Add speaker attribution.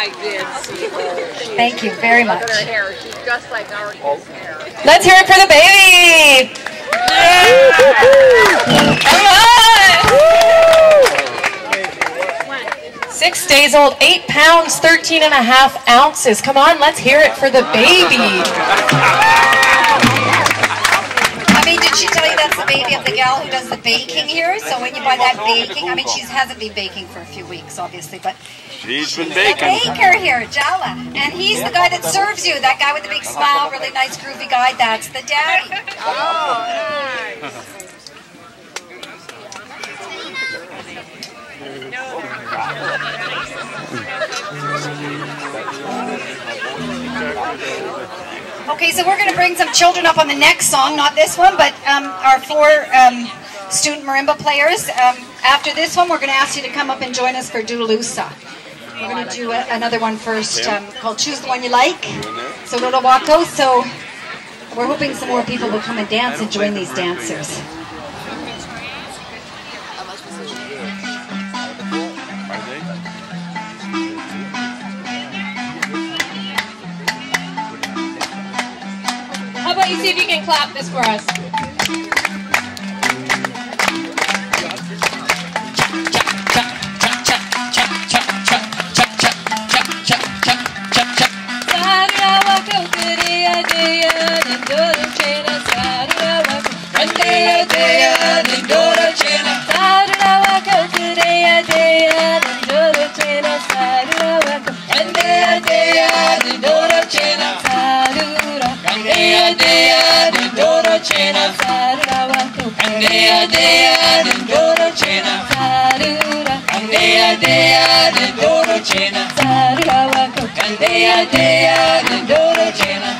Speaker 1: I did see her. She
Speaker 2: Thank you very
Speaker 1: Look
Speaker 2: much.
Speaker 1: at her hair. She's just like our hair.
Speaker 2: Let's hear it for the baby. Come on. Six days old, eight pounds, 13 and a half ounces. Come on, let's hear it for the baby.
Speaker 3: I mean, did she tell you that's the baby of the gal who does the baking here? So when you buy that baking, I mean, she hasn't been baking for a few weeks, obviously, but
Speaker 4: She's been baking.
Speaker 3: the
Speaker 4: baking.
Speaker 3: baker here, Jala, and he's the guy that serves you. That guy with the big smile, really nice, groovy guy. That's the daddy.
Speaker 1: Oh, nice.
Speaker 3: Okay, so we're going to bring some children up on the next song, not this one, but um, our four um, student marimba players. Um, after this one, we're going to ask you to come up and join us for Doodaloosa. We're going to do a, another one first um, called Choose the One You Like. So Little Waco. So we're hoping some more people will come and dance and join these dancers.
Speaker 5: clap this for us. You see if you can clap this for us?
Speaker 6: Thank